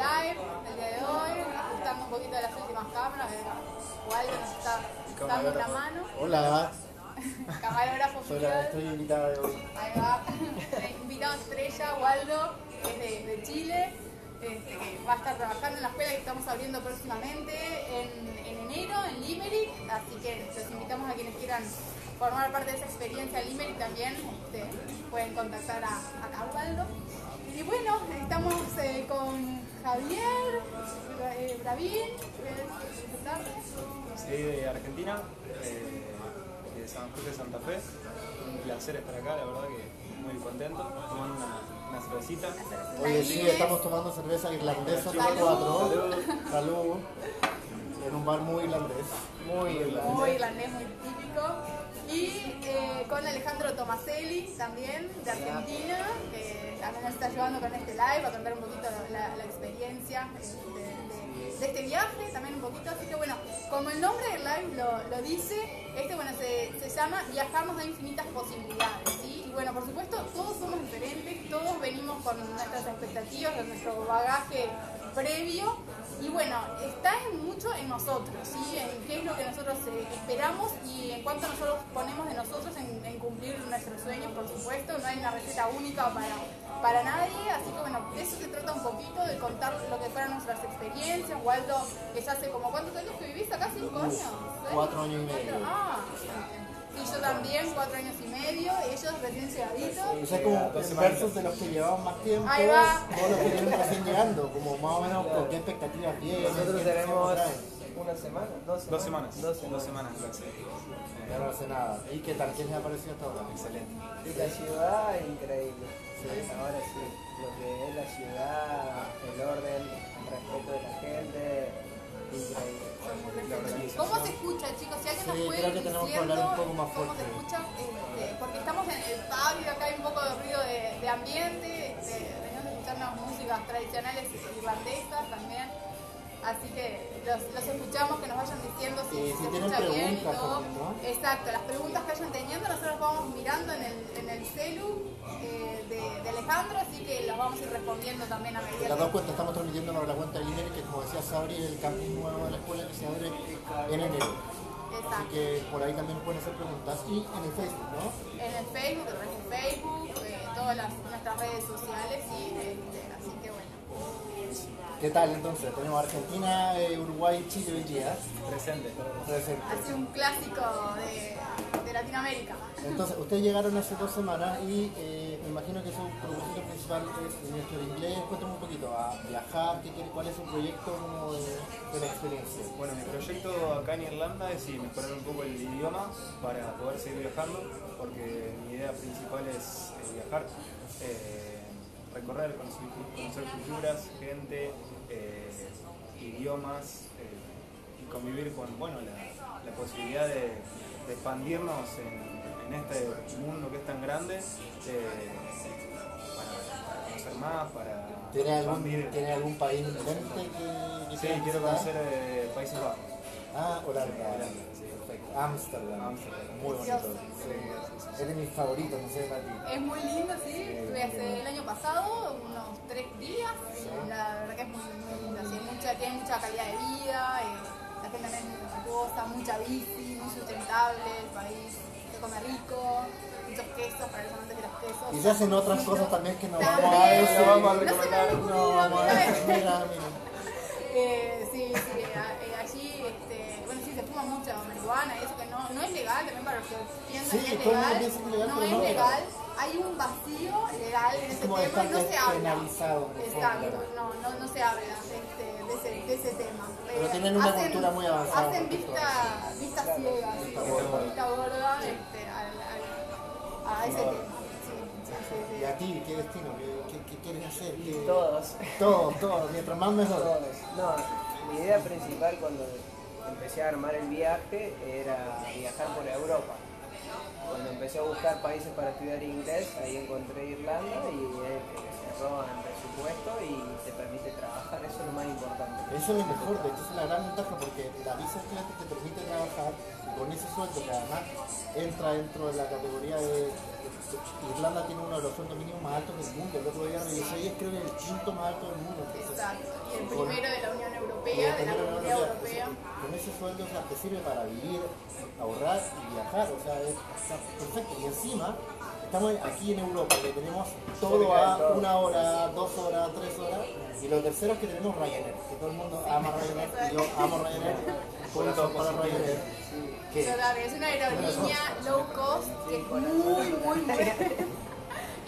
live el día de hoy, ajustando un poquito de las últimas cámaras. Waldo nos está dando la mano. Hola, Camarógrafo soy la oficial. estoy invitada de hoy. Ahí va. Invitado estrella, Waldo, que es de, de Chile. este, que va a estar trabajando en la escuela que estamos abriendo próximamente en, en enero en Limerick, así que los invitamos a quienes quieran formar parte de esa experiencia en Limerick también, este, pueden contactar a, a Javier eh, Bravín, ¿quieres presentarte? Soy de Argentina, eh, de San José de Santa Fe. Un placer estar acá, la verdad que muy contento, tomando una, una cervecita. Oye, sí, estamos tomando cerveza irlandesa por cuatro. Salud. En un bar muy irlandés. Muy irlandés. muy irlandés, muy típico. Con Alejandro Tomaselli también, de Argentina, que también nos está ayudando con este live a contar un poquito la, la experiencia eh, de, de- de este viaje, también un poquito. Así que bueno, como el nombre del live lo, lo dice, este bueno se, se llama Viajamos a infinitas posibilidades. ¿sí? Y bueno, por supuesto, todos somos diferentes, todos venimos con nuestras expectativas, con nuestro bagaje previo. Y bueno, está en mucho en nosotros, ¿sí? en qué es lo que nosotros eh, esperamos y en cuánto nosotros ponemos de nosotros en, en cumplir nuestros sueños, por supuesto. No hay una receta única para, para nadie, así que bueno, de eso se trata un poquito, de contar lo que fueron nuestras experiencias. Waldo, que ya hace como cuántos años que vivís acá, cinco años. Cuatro años y medio. Ah, y yo también, cuatro años y medio, ellos recién llegaditos. O sea, como en versos de los que llevaban más tiempo, Ahí va. todos los que vienen recién llegando, como más o menos con qué expectativas tienen. Nosotros tenemos una semana, dos semanas. Dos semanas. Dos Dos semanas. semanas, gracias. Ya no hace nada. ¿Y qué tal? ¿Qué les ha parecido hasta ahora? Excelente. Y la ciudad, increíble. Ahora sí, lo que es la ciudad, el orden, el respeto de la gente. ¿Cómo se escucha, chicos? Si alguien Sí, nos puede creo que tenemos que diciendo hablar un poco más ¿Cómo fuerte. se escucha? Este, porque estamos en el y acá hay un poco de ruido de, de ambiente. Este, venimos a escuchar unas músicas tradicionales irlandesas también. Así que los, los escuchamos, que nos vayan diciendo si, Y se si tienen escucha bien. Exacto, las preguntas que vayan teniendo nosotros vamos mirando en el, en el celu eh, de, de Alejandro, así que los vamos a ir respondiendo también a medida Las dos cuentas, estamos transmitiendo la cuenta de Limerick, que como decía Sabri, es el campus nuevo de la escuela que se abre en enero. Así Exacto. que por ahí también pueden hacer preguntas. Y en el Facebook, ¿no? en el Facebook, de Facebook, eh, todas las, nuestras redes sociales y este, así que bueno. ¿Qué tal entonces? Tenemos Argentina, eh, Uruguay, Chile hoy día. Presente. Presente. Ha sido un clásico de, de Latinoamérica. Entonces, ustedes llegaron hace dos semanas y eh, me imagino que su propósito principal es nuestro inglés. Cuéntame un poquito, a viajar, ¿qué cuál es su proyecto como de, de la experiencia. Bueno, mi proyecto acá en Irlanda es sí, mejorar un poco el idioma para poder seguir viajando, porque mi idea principal es eh, viajar, eh, recorrer, conocer, conocer culturas, gente, eh, idiomas eh, y convivir con bueno, la, la posibilidad de, de expandirnos en, en este mundo que es tan grande eh, para, conocer más, para ¿Tiene algún, expandir. ¿tiene algún país en mente que, que Sí, quiero conocer Países Bajos. Ah, Holanda. Sí. Perfecto. Ámsterdam. Muy bonito. Sí. Es de mis favoritos, no sé para ti. Es muy lindo, sí. Estuve hace el año pasado, unos tres días. La verdad que es muy, muy lindo. sí, mucha, tiene mucha calidad de vida. eh, la gente también es respetuosa, mucha bici, muy sustentable. El país se come rico. Muchos quesos para los amantes de los quesos. Y se hacen otras cosas también que no vamos a decir. No vamos a recomendar. No, vamos a decir, mira, mira. Eh, sí, sí, a- eh, allí, este, bueno, sí, se fuma mucha marihuana, y eso que no, no es legal, también para los que piensan Sí, que es legal, piensa que es legal, no es no legal, hay un vacío legal en ese tema y no se habla. Exacto, no, no, no se habla este, de, ese, de ese tema. Pero Eh, tienen una cultura muy avanzada Hacen vista, a vista ciega, sí, Vista gorda. este, al, al- a ese tema. Sí, sí, sí, sí. ¿Y a ti qué destino? ¿Qué, qué, qué quieres hacer? ¿Qué- Todos. Todo, todo. Mientras más mejor. Todos. No, mi idea principal cuando empecé a armar el viaje era viajar por Europa. Cuando empecé a buscar países para estudiar inglés, ahí encontré Irlanda y es que cerró en presupuesto y te permite trabajar, eso es lo más importante. Eso es lo mejor, de hecho es la gran ventaja porque la visa estudiante te permite trabajar y con ese sueldo que además entra dentro de la categoría de Irlanda tiene uno de los sueldos mínimos más altos del mundo. El otro día revisé y es creo que el quinto más alto del mundo. Entonces, Exacto. Y el con- primero de la Unión Europea, de la Comunidad Europea. Con ese sueldo o sea, te sirve para vivir, ahorrar y viajar. O sea, es, está perfecto. Y encima, estamos aquí en Europa, que tenemos todo a una hora, dos horas, tres horas. Y lo tercero es que tenemos Ryanair, que todo el mundo ama Ryanair. Y yo amo Ryanair. Corazón para Ryanair. Que- es una aerolínea low cost que es muy, muy buena.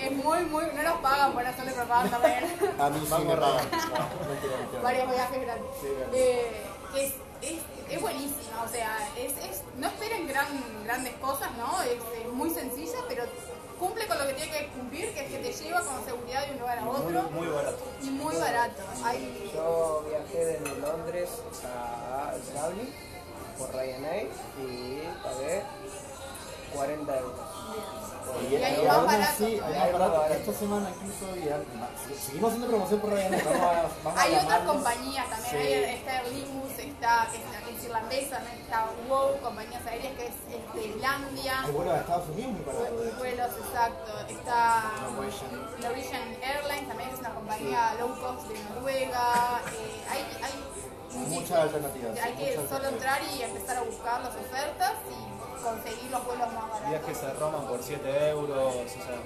Es muy, muy. No nos pagan por hacerle propaganda también. A mí sí me pagan. Varios viajes gratis. Eh, que es, es, es buenísima, o sea, es, es, no esperen gran, grandes cosas, ¿no? Es, es muy sencilla, pero cumple con lo que tiene que cumplir, que es que te lleva con seguridad de un lugar a Muy, otro muy barato. y muy barato. Hay, Yo viajé desde Londres a Dublin por Ryanair y pagué 40 euros. Y, Y hay más aún barato. así, hay Hay más más barato. barato. Esta semana incluso había, seguimos haciendo promoción por Ryanair. Hay otras compañías también, Sí. hay, está está, que es, es irlandesa, está WOW, compañías aéreas que es este, Islandia. Hay vuelos a Estados Unidos muy barato. de Vu- hecho. Vuelos, exacto. Está Norwegian. Norwegian Airlines, también es una compañía low cost de Noruega. Eh, hay Muchas alternativas. Hay que muchas solo entrar y empezar a buscar las ofertas y conseguir los vuelos más baratos. Viajes a Roma por 7 euros, o sea,